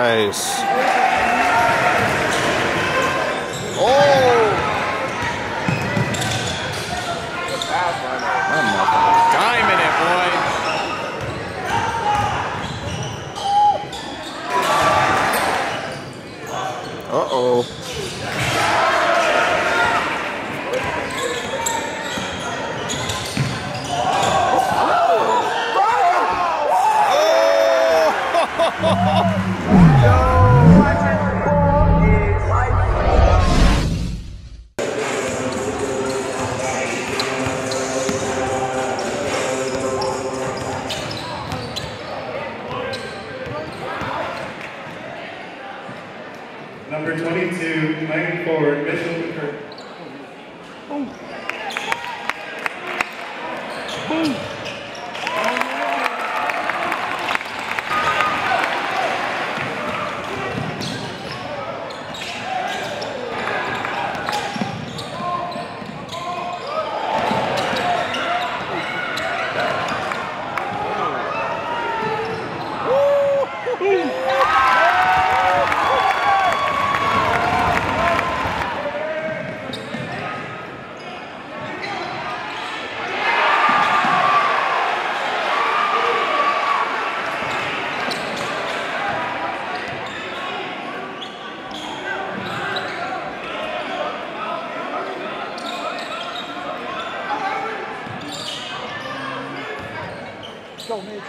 Nice. Oh! Diamond it, boy. Uh-oh. realmente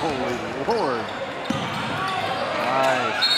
Holy Lord. Nice.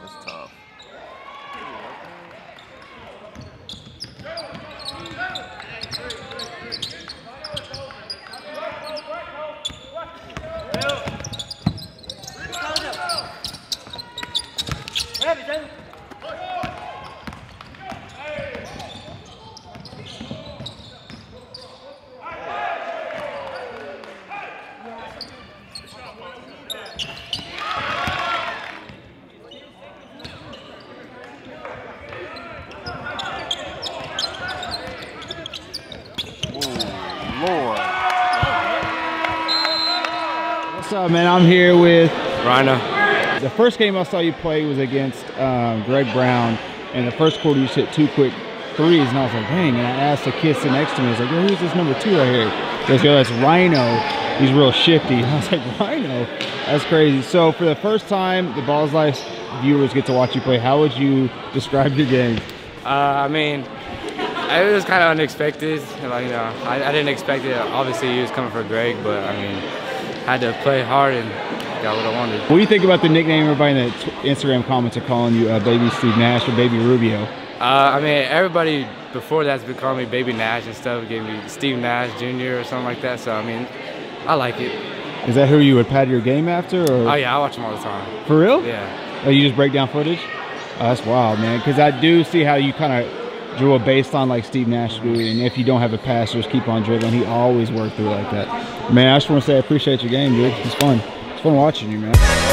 That's tough. Oh, Lord. What's up, man? I'm here with Rhino. the first game I saw you play was against um, Greg Brown. and the first quarter, you hit two quick threes, and I was like, dang. And I asked the kid sitting next to me, I was like, yo, who's this number two right here? He goes, yo, that's Rhino. He's real shifty. I was like, Rhino? That's crazy. So for the first time, the Ballislife viewers get to watch you play. How would you describe your game? Uh, I mean, it was kind of unexpected. Like, you know, I, I didn't expect it. Obviously, he was coming for Greg, but I mean, had to play hard and got what I wanted. What do you think about the nickname everybody in the Instagram comments are calling you uh, Baby Steve Nash or Baby Rubio? Uh, I mean, everybody before that's been calling me Baby Nash and stuff. Gave me Steve Nash Jr. or something like that. So I mean, I like it. Is that who you would pad your game after? Or Oh yeah, I watch them all the time. For real? Yeah. Oh, you just break down footage? Oh, that's wild, man. Because I do see how you kind of drew a baseline like Steve Nash do, and if you don't have a pass, just keep on dribbling. He always worked through like that. Man, I just want to say I appreciate your game, dude. It's fun. It's fun watching you, man.